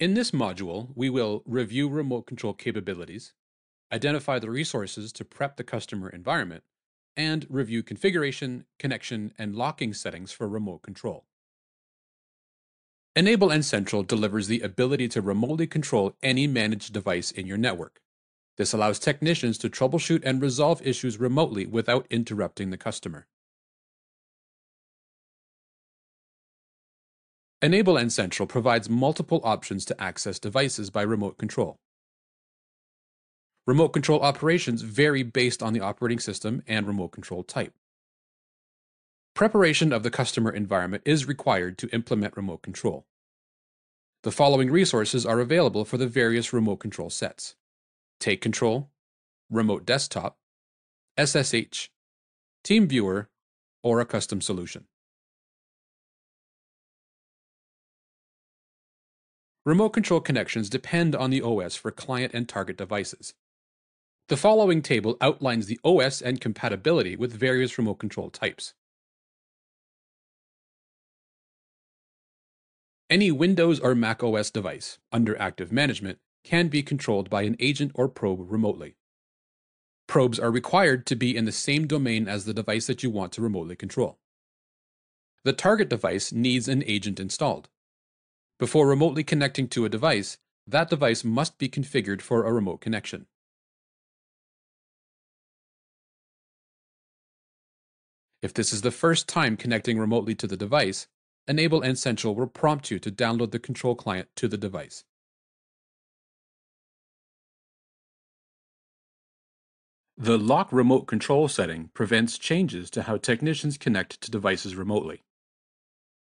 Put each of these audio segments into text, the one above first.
In this module, we will review remote control capabilities, identify the resources to prep the customer environment, and review configuration, connection, and locking settings for remote control. N-able N-central delivers the ability to remotely control any managed device in your network. This allows technicians to troubleshoot and resolve issues remotely without interrupting the customer. N-able N-central provides multiple options to access devices by remote control. Remote control operations vary based on the operating system and remote control type. Preparation of the customer environment is required to implement remote control. The following resources are available for the various remote control sets. Take Control, Remote Desktop, SSH, TeamViewer, or a custom solution. Remote control connections depend on the OS for client and target devices. The following table outlines the OS and compatibility with various remote control types. Any Windows or Mac OS device under active management can be controlled by an agent or probe remotely. Probes are required to be in the same domain as the device that you want to remotely control. The target device needs an agent installed. Before remotely connecting to a device, that device must be configured for a remote connection. If this is the first time connecting remotely to the device, N-able N-central will prompt you to download the control client to the device. The Lock Remote Control setting prevents changes to how technicians connect to devices remotely.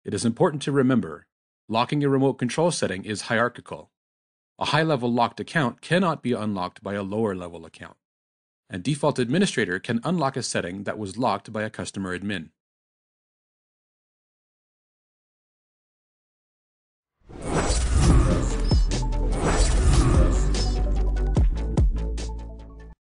It is important to remember, locking a remote control setting is hierarchical. A high-level locked account cannot be unlocked by a lower-level account. A default administrator can unlock a setting that was locked by a customer admin.